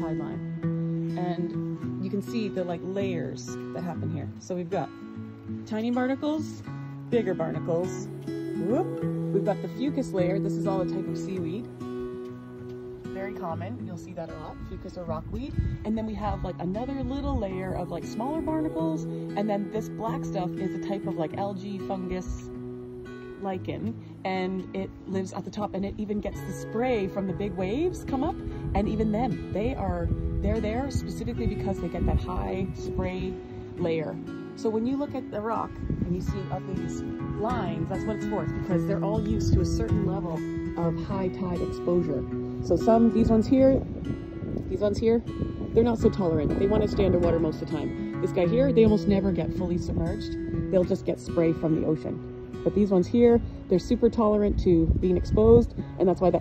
tide line. And you can see the like layers that happen here. So we've got tiny barnacles, bigger barnacles. Whoop. We've got the fucus layer. This is all a type of seaweed. Very common. You'll see that a lot, fucus or rockweed. And then we have like another little layer of like smaller barnacles. And then this black stuff is a type of like algae, fungus, lichen and it lives at the top and it even gets the spray from the big waves come up and even them they are they're there specifically because they get that high spray layer. So when you look at the rock and you see of these lines that's what it's for because they're all used to a certain level of high tide exposure. So some these ones here these ones here they're not so tolerant. They want to stay underwater most of the time. This guy here they almost never get fully submerged. They'll just get spray from the ocean but these ones here, they're super tolerant to being exposed, and that's why that